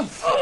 Oh.